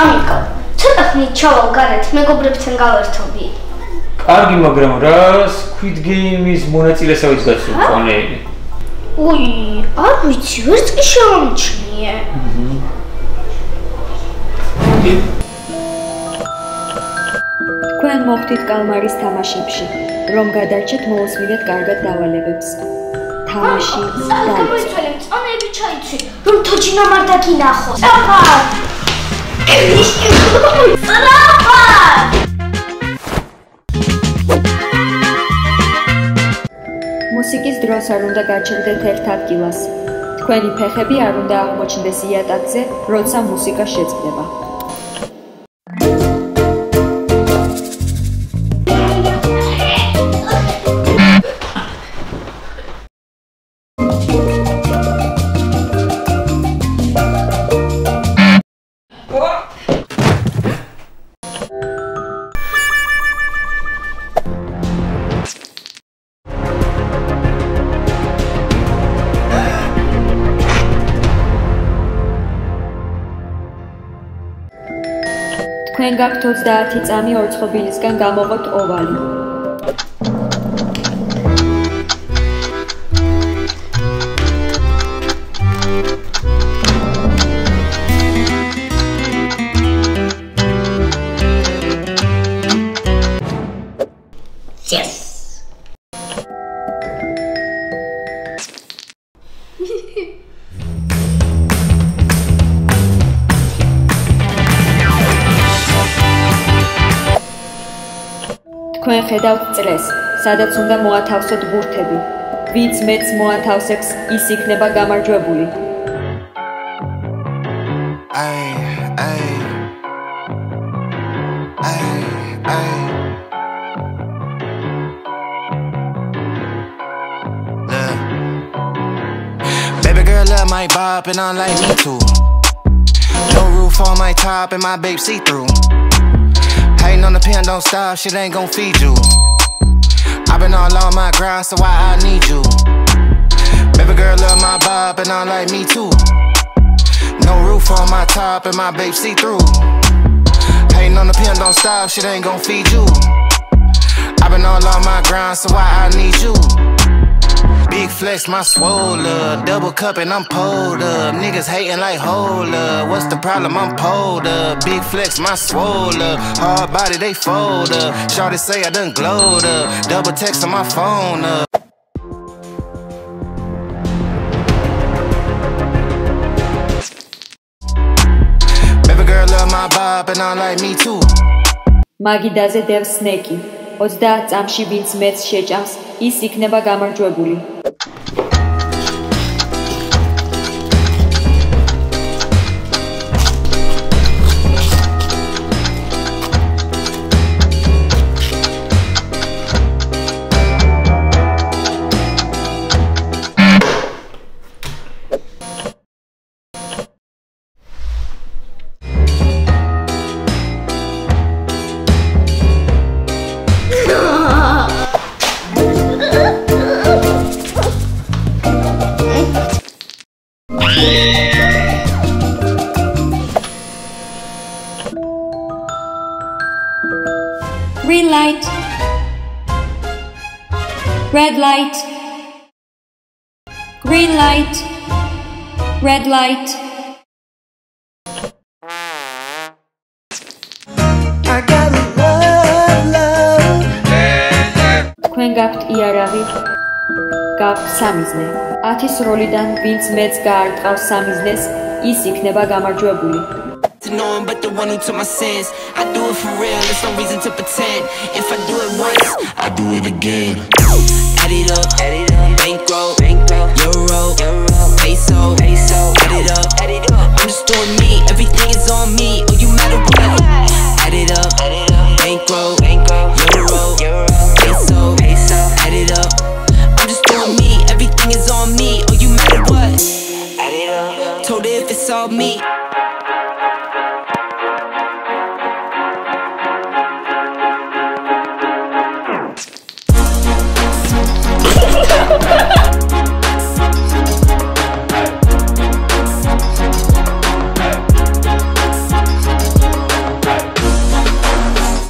ამიკო, ცოტა ხნით ჩავალ გარეთ, მეგობრებთან გავერთობი. კარგი, მაგრამ რა Squid Game-ის მონაწილესავით გაცნობ ყანეები? უი, არ ვიცი, ვერც კი შემომჩნიე. თქვენ მოხდით კალმარის თამაშებში, რომ გადარჩეთ მოусმინეთ კარგად დავალებებს. თამაში დაიწყო. გამოიწველე, წონები ჩაიცვი, რომ თოჯინა მარდა გინახოს. საფარ! მუსიკის დროს არ უნდა გაჩერდეთ ერთ ადგილას. თქვენი ფეხები არ უნდა აღმოჩნდეს იატაკზე, როცა მუსიკა შეწყდება. თქვენ გაქვთ 30 წამი ორცხობილისგან გამოვოთ ოვალი. თქვენ ხედავთ წრეს, სადაც უნდა მოათავსოთ ბურთები. ვინც მეც მოათავსებს, ის იქნება გამარჯვებული. აი, აი. აი, აი. Baby girl love my bop and I like me too. No roof on my top and my babe see through. Hating on the pen, don't stop, shit ain't gon' feed you. i been all on my grind, so why I need you? Baby girl love my bob and I like me too. No roof on my top and my babe see through. Hating on the pen, don't stop, shit ain't gon' feed you. i been all on my grind, so why I need you? Big flex, my swole up. Double cup and I'm pulled up. Niggas hating like hold up. What's the problem? I'm pulled up. Big flex, my swole up. Hard body, they fold up. Shorty say I done glowed up. Double text on my phone up. Baby girl love my bob and I like me too. მაგიდაზე დევ სნეკი 30 წამში ვინც მეც შეჭამს ის იქნება გამარჯვებული Green light. Red light. Green light. Red light. I got love, love. თქვენ გაქვთ იარაღი, გაქვთ სამიზნე. 10 სროლიდან ვინც მეც გაარტყავს სამიზნეს, ის იქნება გამარჯვებული. Know him, but the one who took my sins. I do it for real, there's no reason to pretend. If I do it once, I do it again. Add it up, add it up. bankroll,